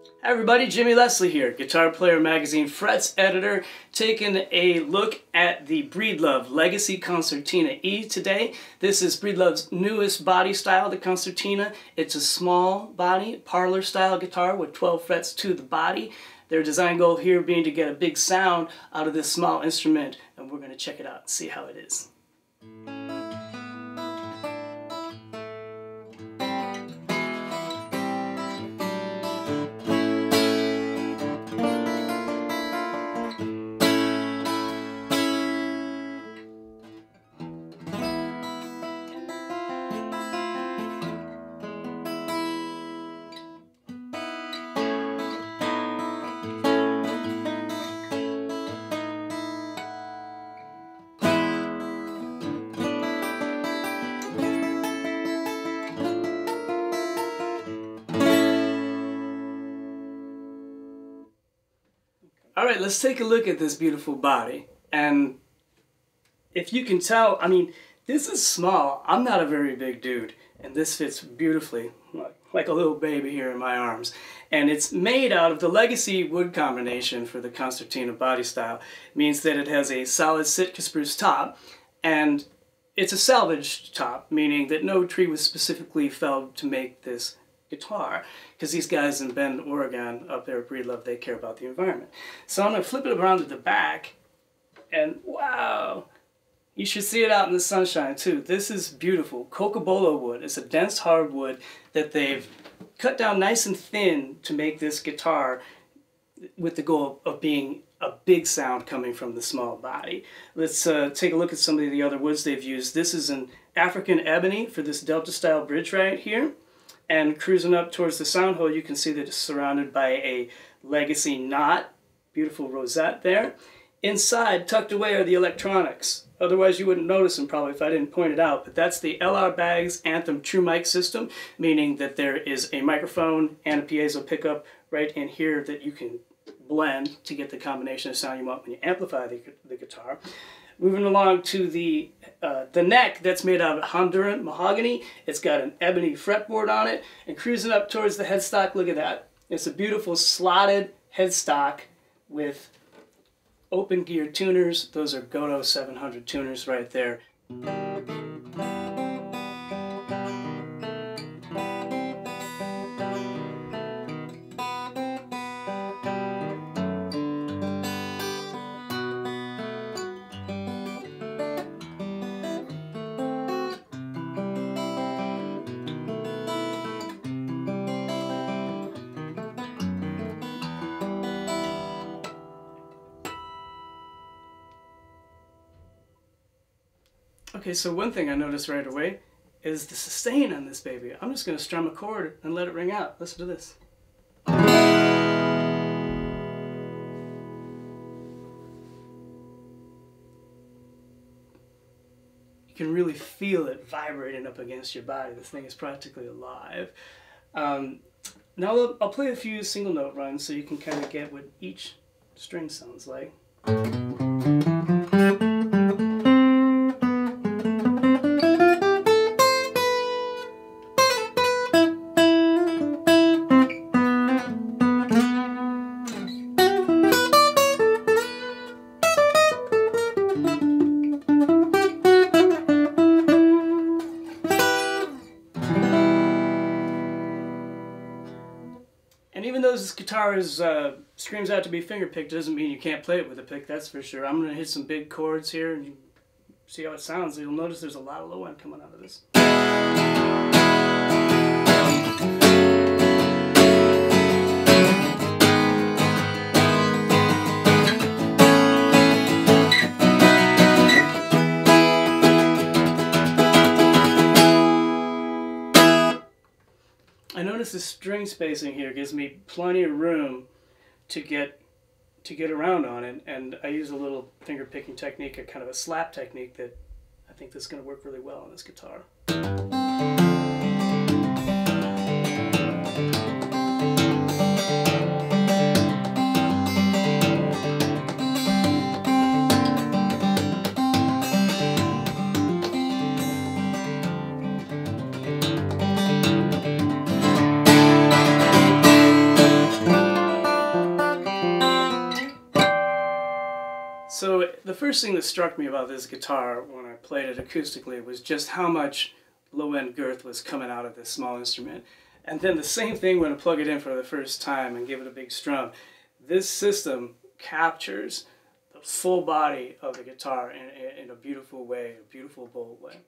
Hi everybody, Jimmy Leslie here, Guitar Player Magazine Frets editor, taking a look at the Breedlove Legacy Concertina E today. This is Breedlove's newest body style, the Concertina. It's a small body, parlor style guitar with 12 frets to the body. Their design goal here being to get a big sound out of this small instrument, and we're going to check it out and see how it is. All right, let's take a look at this beautiful body. And if you can tell, I mean, this is small. I'm not a very big dude, and this fits beautifully, like, a little baby here in my arms. And it's made out of the legacy wood combination for the Concertina body style. It means that it has a solid Sitka spruce top, and it's a salvaged top, meaning that no tree was specifically felled to make this guitar because these guys in Bend, Oregon, up there at Breedlove, they care about the environment. So I'm going to flip it around to the back, and wow, you should see it out in the sunshine too. This is beautiful. Cocobolo wood. It's a dense hardwood that they've cut down nice and thin to make this guitar with the goal of being a big sound coming from the small body. Let's uh, take a look at some of the other woods they've used. This is an African ebony for this Delta style bridge right here. And cruising up towards the sound hole, you can see that it's surrounded by a legacy knot, beautiful rosette there. Inside, tucked away, are the electronics. Otherwise, you wouldn't notice them probably if I didn't point it out. But that's the LR Baggs Anthem True Mic system, meaning that there is a microphone and a piezo pickup right in here that you can blend to get the combination of sound you want when you amplify the, the guitar. Moving along to the uh, the neck that's made out of Honduran mahogany. It's got an ebony fretboard on it. And cruising up towards the headstock, look at that. It's a beautiful slotted headstock with open gear tuners. Those are Gotoh 700 tuners right there. Okay, so one thing I noticed right away is the sustain on this baby. I'm just going to strum a chord and let it ring out. Listen to this. You can really feel it vibrating up against your body. This thing is practically alive. Um, now I'll, I'll play a few single note runs so you can kind of get what each string sounds like. Even this guitar is uh, screams out to be finger picked, doesn't mean you can't play it with a pick. That's for sure. I'm gonna hit some big chords here, and see how it sounds. You'll notice there's a lot of low end coming out of this. Notice the string spacing here gives me plenty of room to get to get around on it and I use a little finger picking technique, a kind of a slap technique that I think this is going to work really well on this guitar. The first thing that struck me about this guitar when I played it acoustically was just how much low-end girth was coming out of this small instrument. And then the same thing when I plug it in for the first time and give it a big strum. This system captures the full body of the guitar in, in a beautiful way, a beautiful, bold way.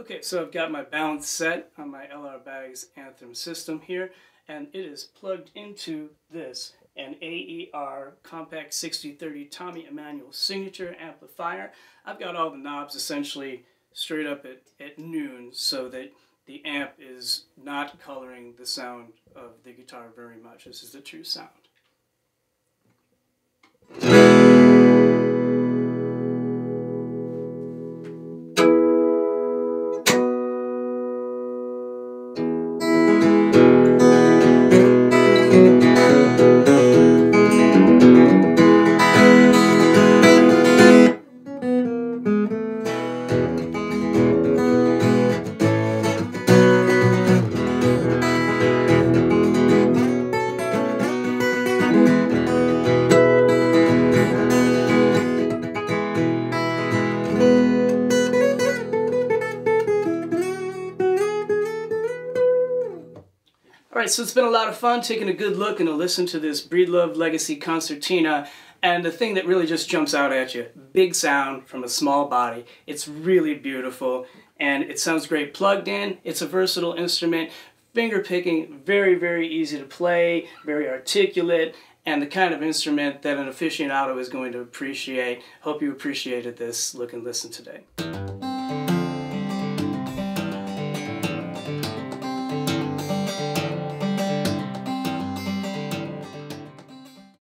Okay, so I've got my balance set on my LR Baggs Anthem system here, and it is plugged into this an AER Compact 6030 Tommy Emmanuel signature amplifier. I've got all the knobs essentially straight up at, at noon so that the amp is not coloring the sound of the guitar very much. This is the true sound. All right, so it's been a lot of fun taking a good look and a listen to this Breedlove Legacy Concertina. And the thing that really just jumps out at you, big sound from a small body. It's really beautiful and it sounds great plugged in. It's a versatile instrument. Finger picking, very, very easy to play, very articulate, and the kind of instrument that an aficionado is going to appreciate. Hope you appreciated this look and listen today.